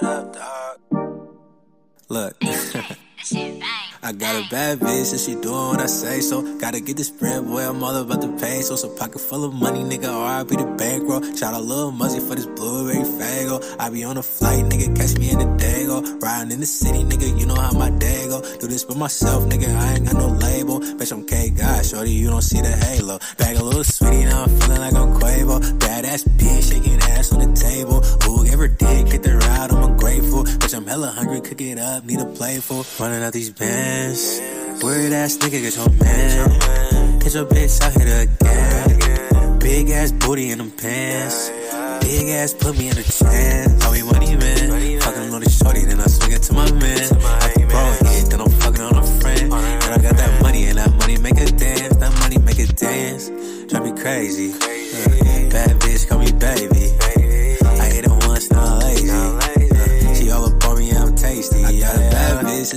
what up, dog? Look. I got a bad bitch and she doing what I say so. Gotta get this bread, boy. I'm all about the pay. So, so pocket full of money, nigga. RIP the bankroll. Shout out Lil Muzzy for this blueberry Faygo. I be on a flight, nigga. Catch me in the dago. Riding in the city, nigga. You know how my day go. Do this by myself, nigga. I ain't got no label. Bitch, I'm K God. Shorty, you don't see the halo. Bag a little sweetie, hella hungry, cook it up, need a playful. Running out these bands. Weird ass nigga, get your man. Get your bitch out here again. Big ass booty in them pants. Big ass put me in a chance. How we money man. Fucking on the shorty, then I swing it to my man. Bro hit, then I'm fucking on a friend. And I got that money, and that money make it dance. That money make it dance. Drive me crazy. Bad bitch, call me baby.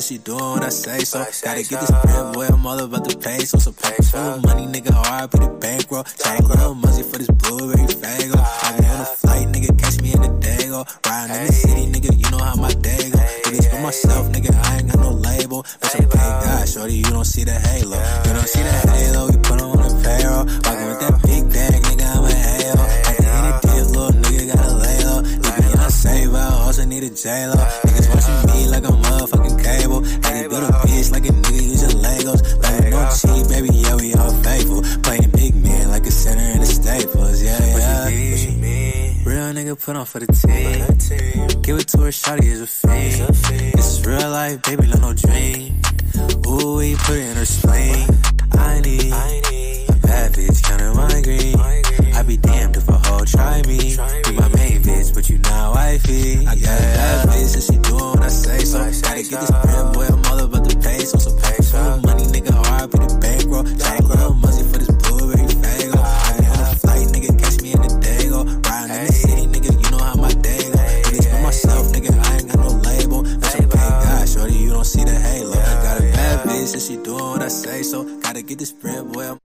She doing what I say. So gotta get this bread, boy. I'm all about the pay. So some pocket full of money, nigga. RIP the bankroll. Out Lil Muzzy for this blueberry Faygo. I be on a flight, nigga. Catch me in the dago. Riding in the city, nigga. You know how my day go. Do this for myself, nigga. I ain't got no label. Bitch, I'm paid God, shorty. You don't see the halo. You don't see the halo. You put on the payroll. Walking with that big bag, nigga. I'm a halo. At the end of the day, little nigga gotta lay low. Leave me unsafe, but I also need a J-Lo. Watching me like a motherfucking cable. Had to build a bitch like a nigga using Legos. Like no cheat, baby, yeah, we all faithful. Playing big man like a center in the Staples, yeah, yeah. What you mean? Real nigga put on for the team. Give it to her, shawty is a fiend. This is real life, baby, no, no dream. Ooh, we put it in her spleen. And she doing what I say. So gotta get this bread, boy.